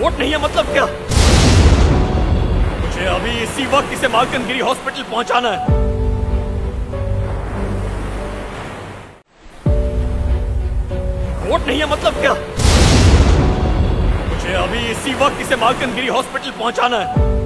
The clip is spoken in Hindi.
वोट नहीं है मतलब क्या? मुझे अभी इसी वक्त इसे मालकनगिरी हॉस्पिटल पहुंचाना है। वोट नहीं है मतलब क्या? मुझे अभी इसी वक्त इसे मालकनगिरी हॉस्पिटल पहुंचाना है।